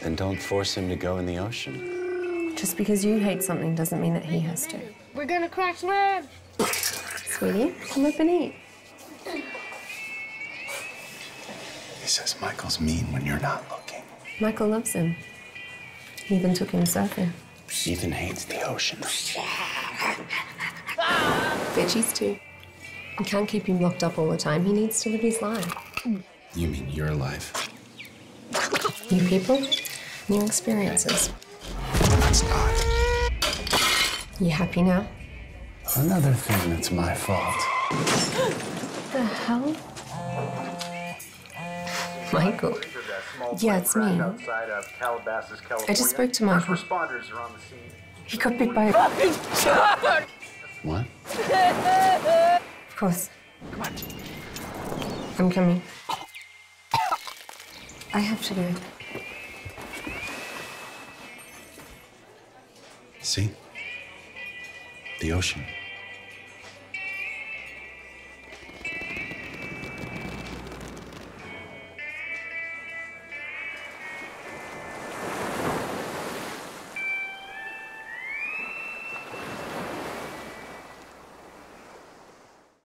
Then don't force him to go in the ocean. Just because you hate something doesn't mean that he has to. We're gonna crash land. Sweetie, come up and eat. He says Michael's mean when you're not looking. Michael loves him. He even took him surfing. Ethan hates the ocean. Yeah. Veggies too. You can't keep him locked up all the time. He needs to live his life. You mean your life? New people, new experiences. That's not. You happy now? Another thing that's my fault. What The hell? Michael. Yeah, it's me. Outside of Calabasas, California. I just spoke to Michael. Responders are on the scene. He got bit by a... What? Of course. Come on. I'm coming. I have to go. See? The ocean.